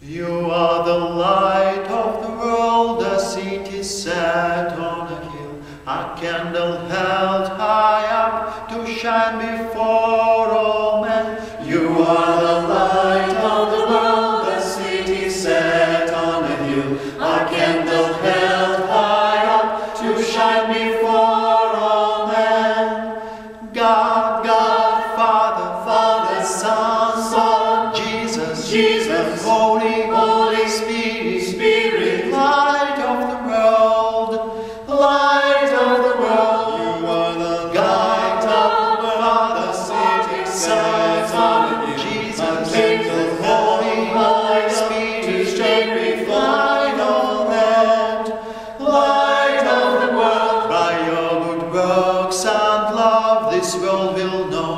You are the light of the world, a city set on a hill, a candle held high up to shine before all men. You are the light of the world, a city set on a hill, a candle held high up to shine before all men. God, Jesus, Jesus, Holy, Holy Spirit, Spirit, Light of the world, The Light of the world. You are the Light of the Father, City, Son, Son, Jesus, Jesus, Holy, Holy Spirit, Spirit, Light of land, Light of the world. By your good works and love, this world will know you.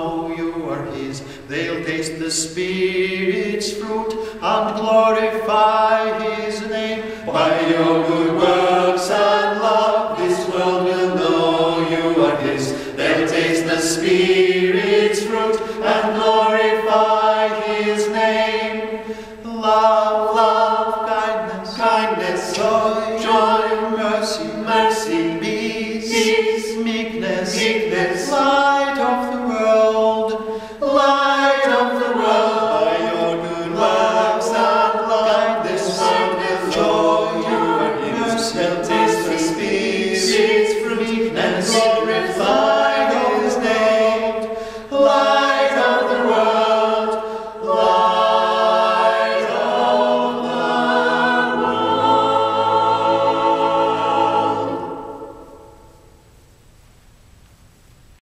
They'll taste the Spirit's fruit and glorify His name. By your good works and love, this world will know you are His. They'll taste the Spirit's fruit and glorify His name. Love, love, kindness, kindness, joy, joy, mercy, mercy, peace, peace, meekness, meekness, light hands.